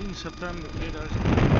10 september 2000